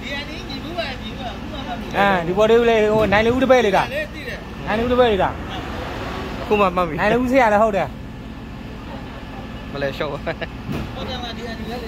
ဒီအနီးညီဘူးပါညီဘူးပါခုမှမမြင်အဲဒီဘော်လေးလေဟိုနိုင်လေဦးတပည့်လေကလေသိတယ်နိုင်လေဦးတပည့်လေကခုမှမှတ်ပြီနိုင်လေဦးဆရာလည်းဟုတ်တယ်မလဲရှော့ဟုတ်တယ်မဒီအနီးလည်း